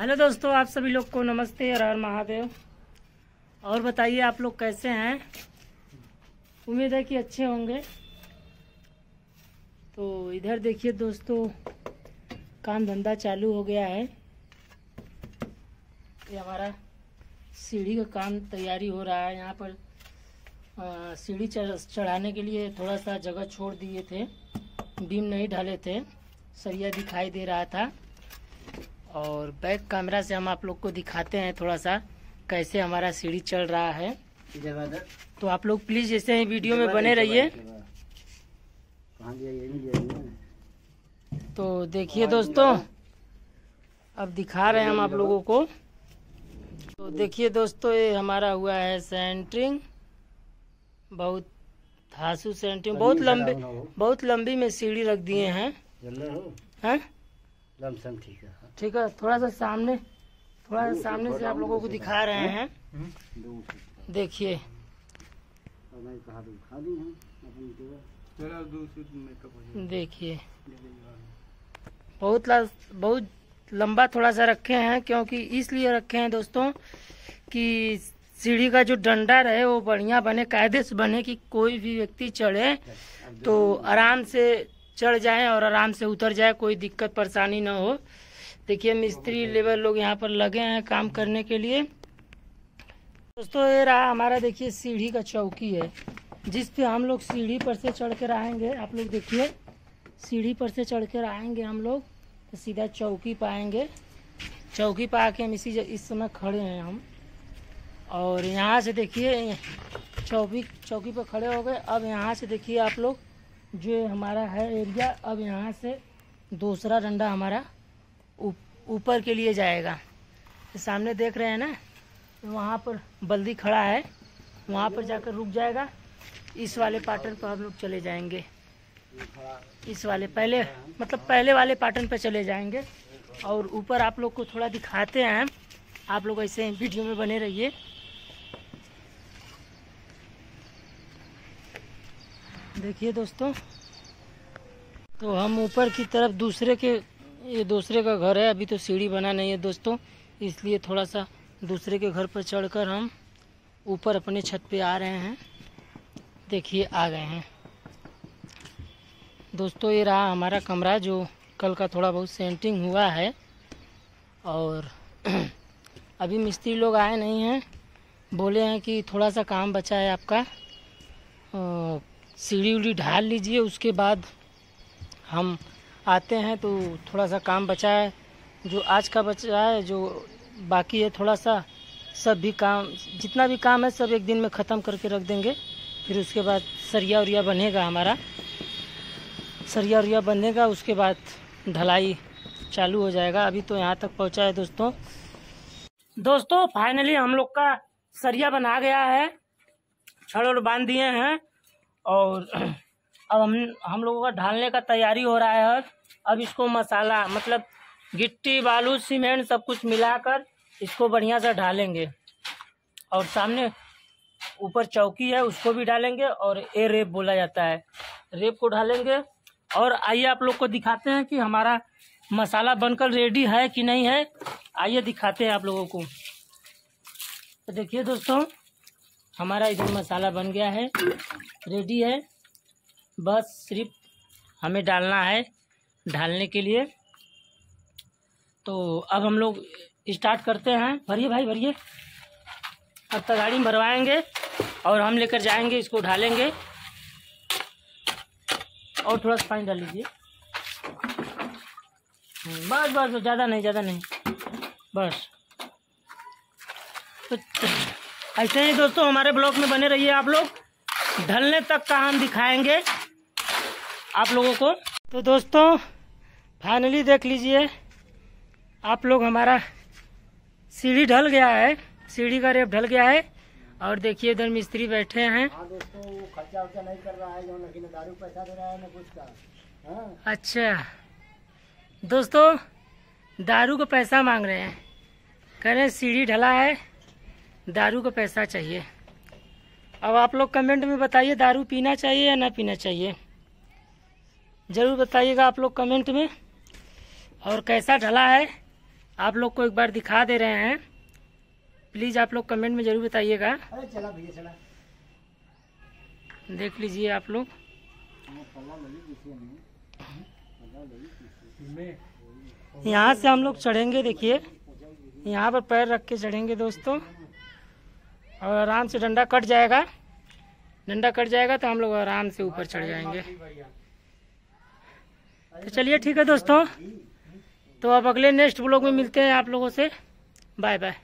Hello दोस्तों, आप सभी लोग को नमस्ते और हर महादेव। और बताइए आप लोग कैसे हैं? उम्मीद है कि अच्छे होंगे। तो इधर देखिए दोस्तों, काम धंधा चालू हो गया है। ये हमारा सीढ़ी का काम तैयारी हो रहा है। यहाँ पर सीढ़ी चढ़ाने के लिए थोड़ा सा जगह छोड़ दिए थे। बीम नहीं ढाले थे, सरिया दिखाई दे रहा था। और बैक कैमरा से हम आप लोग को दिखाते हैं थोड़ा सा कैसे हमारा सीढ़ी चल रहा है। तो आप लोग प्लीज़ ऐसे ही वीडियो में बने रहिए? तो देखिए दोस्तों अब दिखा रहे हैं हम आप लोगों को। तो देखिए दोस्तों ये हमारा हुआ है सेंटरिंग बहुत धासु सेंटरिंग बहुत लंबे बहुत लंबी में सीढ़ी रख दिए हो। हैं? लमसम ठीक है। ठीक है थोड़ा सा सामने थोड़ा सा सामने से आप लोगों को दिखा। रहे हैं। देखिए। और मैं कहा दूँ? खा दी हम? अपन जगह? देखिए। बहुत ला, बहुत लंबा थोड़ा सा रखे हैं क्योंकि इसलिए रखे हैं दोस्तों कि सीढ़ी का जो डंडा रहे वो बढ़िया बने कायदे से बने कि कोई भी व्यक्ति चढ़े तो आराम से चढ़ जाए और आराम से उतर जाए, कोई दिक्कत, परेशानी ना हो। देखिए, मिस्त्री, लेबर लोग यहाँ पर लगे हैं काम करने के लिए। दोस्तों, ये रहा हमारा, देखिए, सीढ़ी का चौकी है, जिस पे हम लोग सीढ़ी पर से चढ़ कर आएँगे। आप लोग देखिए, सीढ़ी पर से चढ़ कर आएँगे हम लोग तो सीधा चौकी पाएँगे चौकी पा के हम इसी इस समय खड़े हैं हम। और यहाँ से देखिए, चौकी चौकी पर खड़े हो गए। अब यहाँ से देखिए आप लोग जो हमारा है एरिया, अब यहाँ से दूसरा डंडा हमारा ऊप- ऊपर के लिए जाएगा। सामने देख रहे हैं ना? वहाँ पर बल्दी खड़ा है। वहाँ पर जाकर रुक जाएगा। इस वाले पाटन पर हम लोग चले जाएँगे। इस वाले, पहले मतलब पहले वाले पाटन पर चले जाएँगे। और ऊपर आप लोग को थोड़ा दिखाते हैं। आप लोग ऐसे वीडियो में बने रहिए। देखिए दोस्तों तो हम ऊपर की तरफ़ दूसरे के, ये दूसरे का घर है, अभी तो सीढ़ी बना नहीं है दोस्तों, इसलिए थोड़ा सा दूसरे के घर पर चढ़कर हम ऊपर अपने छत पे आ रहे हैं। देखिए, आ गए हैं। दोस्तों, ये रहा हमारा कमरा जो कल का थोड़ा बहुत सेंटिंग हुआ है, और अभी मिस्त्री लोग आए नहीं हैं, बोले हैं कि थोड़ा सा काम बचा है आपका सीढ़ी उड़ी ढाल लीजिए, उसके बाद हम आते हैं तो थोड़ा सा काम बचा है। जो आज का बचा है, जो बाकी है, थोड़ा सा सब भी काम, जितना भी काम है, सब एक दिन में ख़त्म करके रख देंगे। फिर उसके बाद सरिया उरिया बनेगा हमारा। सरिया उरिया बनेगा, उसके बाद ढलाई चालू हो जाएगा। अभी तो यहाँ तक पहुँचा है दोस्तों। दोस्तों फाइनली हम लोग का सरिया बना गया है। छड़ बाँध दिए हैं। और अब हम हम लोगों का ढालने का तैयारी हो रहा है अब। इसको मसाला मतलब गिट्टी, बालू, सीमेंट सब कुछ मिलाकर इसको बढ़िया से ढालेंगे। और सामने ऊपर चौकी है, उसको भी डालेंगे और ए रेप बोला जाता है। रेप को ढालेंगे और आइए आप लोग को दिखाते हैं कि हमारा मसाला बनकर रेडी है कि नहीं है। आइए दिखाते हैं आप लोगों को। तो देखिए दोस्तों हमारा इधर मसाला बन गया है। रेडी है। बस सिर्फ़ हमें डालना है ढालने के लिए। तो अब हम लोग स्टार्ट करते हैं। भरिए भाई भरिए। अब तक गाड़ी में भरवाएँगे और हम लेकर जाएँगे इसको ढालेंगे। और थोड़ा सा पानी डाल लीजिए। बस बस, ज़्यादा नहीं ज़्यादा नहीं। बस। तो ऐसे ही दोस्तों हमारे ब्लॉग में बने रहिए आप लोग। ढलने तक का हम दिखाएँगे आप लोगों को। तो दोस्तों फाइनली देख लीजिए आप लोग हमारा सीढ़ी ढल गया है। सीढ़ी का रेप ढल गया है। और देखिए इधर मिस्त्री बैठे हैं। हाँ दोस्तों वो खर्चा उर्चा नहीं कर रहा है जो न कि न दारू पैसा दे रहा है न कुछ का। हाँ। अच्छा। दोस्तों दारू का पैसा मांग रहे हैं। कह रहे हैं सीढ़ी ढला है। दारू का पैसा चाहिए। अब आप लोग कमेंट में बताइए दारू पीना चाहिए या ना पीना चाहिए? ज़रूर बताइएगा आप लोग कमेंट में। और कैसा ढला है आप लोग को एक बार दिखा दे रहे हैं। प्लीज़ आप लोग कमेंट में ज़रूर बताइएगा। देख लीजिए आप लोग। यहाँ से हम लोग चढ़ेंगे देखिए। यहाँ पर पैर रख के चढ़ेंगे दोस्तों। और आराम से डंडा कट जाएगा। डंडा कट जाएगा तो हम लोग आराम से ऊपर चढ़ जाएँगे। तो चलिए ठीक है दोस्तों। तो अब अगले नेक्स्ट ब्लॉग में मिलते हैं आप लोगों से। Bye bye.